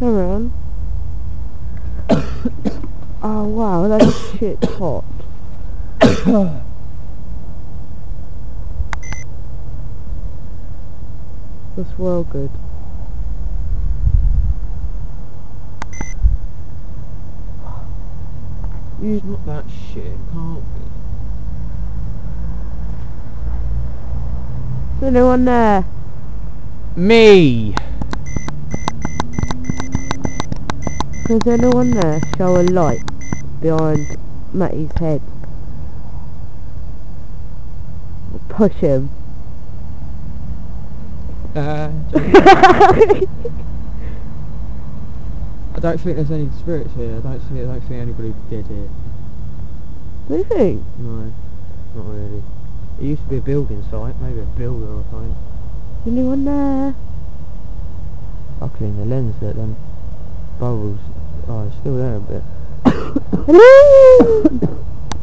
Come on. oh wow, that's shit hot. That's well good. It's not that shit, can't be. is anyone there? Me! Is anyone there? Show a light behind Matty's head. Push him. Uh, I don't think there's any spirits here. I don't see. I don't think anybody dead here. do you think? No, not really. It used to be a building site, maybe a builder or something. Anyone there? I'll clean the lens that them bubbles. Oh, it's still there a bit. Hello?